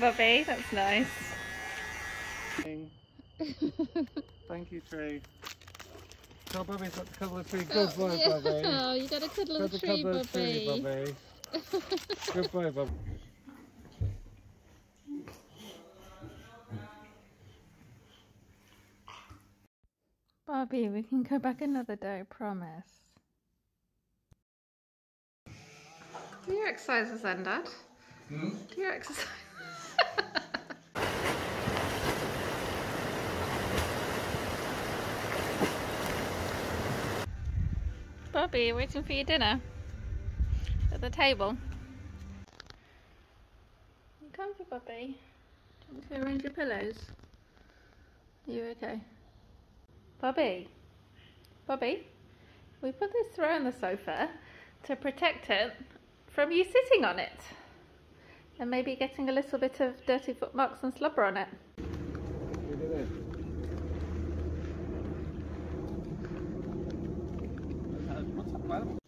Bobby. That's nice. Thank you, tree. Tell Bobby's got to cuddle the tree. Oh, oh, good boy, Bobby. Oh, you got to cuddle Got the to tree, cuddle the tree, Bobby. Bobby. Good boy, Bobby. Bobby, we can go back another day, promise. Do your exercises then, Dad? Hmm? Do your exercise. Bobby, waiting for your dinner at the table. You comfy, Bobby? Do you want to arrange your pillows? Are you okay? Bobby, Bobby, we put this throw on the sofa to protect it from you sitting on it and maybe getting a little bit of dirty foot marks and slobber on it. Look at